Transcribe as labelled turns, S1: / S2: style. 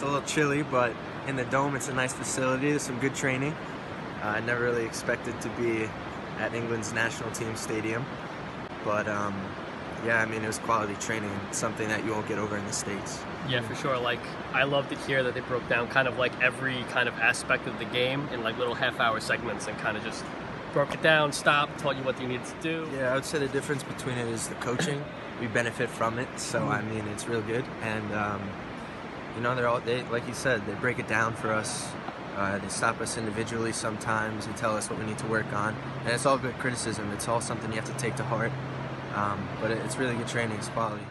S1: It's a little chilly, but in the dome, it's a nice facility. There's some good training. Uh, I never really expected to be at England's national team stadium, but um, yeah, I mean, it was quality training, something that you won't get over in the States.
S2: Yeah, for sure. Like, I love to hear that they broke down kind of like every kind of aspect of the game in like little half hour segments and kind of just broke it down, stopped, told you what you needed to do.
S1: Yeah, I would say the difference between it is the coaching. we benefit from it, so
S2: Mm-hmm.
S1: I mean, it's real good. And um, you know, they're all they like you said, they break it down for us. Uh, they stop us individually sometimes and tell us what we need to work on, and it's all good criticism. It's all something you have to take to heart. Um, but it- it's really good training. It's quality.